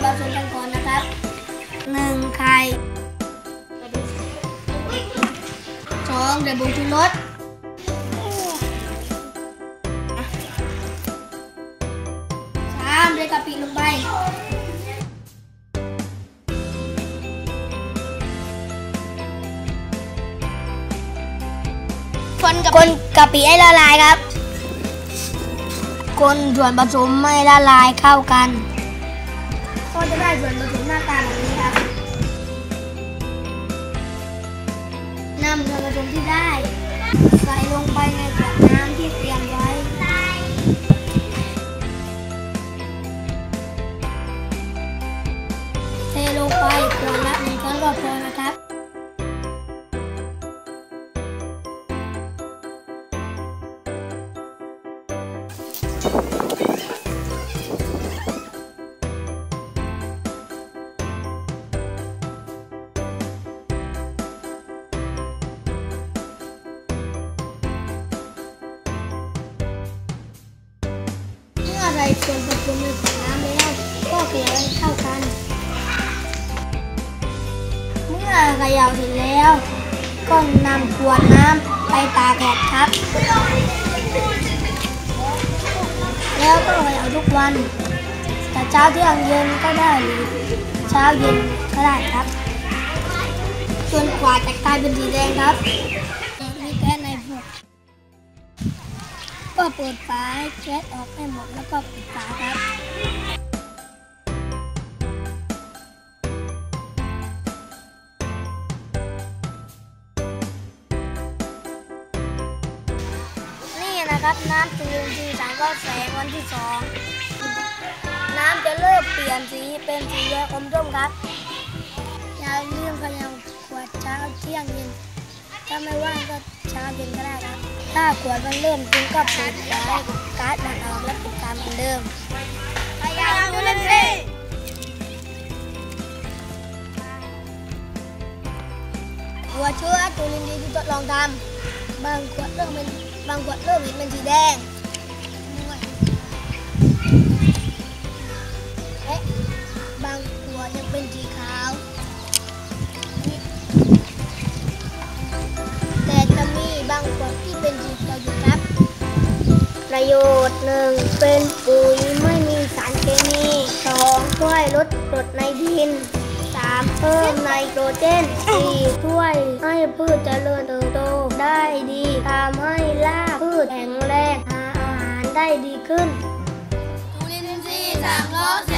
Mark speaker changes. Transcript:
Speaker 1: ส่วนผสมกันก่อนนะครับหนึ่งไข่สองเดือบุงชูรสสามเดือกะปิลงไป
Speaker 2: คนกับ
Speaker 1: คนกะปิให้ละลายครับ คนส่วนผสมให้ละลายเข้ากัน ก็จะได้ส่วนผสมหน้าตาแบบนี้ครับนำส่วนผสมที่ได้ ใส่ลงไปใน เมื่อใส่ส่วนผสมในน้ำแล้วก็เกลี่ยให้เข้ากัน เมื่อเขย่าเสร็จแล้ว ก็นำขวดน้ำไปตากแดดครับ แล้วก็เขย่าทุกวัน แต่เช้าเที่ยงเย็นก็ได้หรือเช้าเย็นก็ได้ครับ จนกว่าจะกลายเป็นสีแดงครับ ก็เปิดฝาแก๊สออกให้หมดแล้วก็ปิดฝาครับ นี่นะครับน้ำจุลินทีสาะห์แสงวันที่สองน้ำจะเริ่มเปลี่ยนสีเป็นสีแดงอมส้มครับอย่าลืมขย่าขวดเช้าเที่ยงเย็นถ้าไม่ว่างก็เช้าเย็นก็ได้ครับ ถ้าขวดมันเริ่มจริงก็เปิดฝาให้ก๊าซมันออกและปิดตามเหมือนเดิม
Speaker 2: พยายามดูเล่นสิ
Speaker 1: หัวเชื้อจุลินทรีย์ที่ทดลองทำบางขวดเริ่มเป็นบางขวดเริ่มเห็นเป็นสีแดง ประโยชน์หนึ่งเป็นปุ๋ยไม่มีสารเคมีสองช่วยลดกรดในดินสามเพิ่มไนโตรเจนสี่ช่วยให้พืชเจริญเติบโตได้ดีทำให้รากพืชแข็งแรงหาอาหารได้ดีขึ้น
Speaker 2: ปุ๋ยอินทรีย์สังเครา
Speaker 1: มล้อ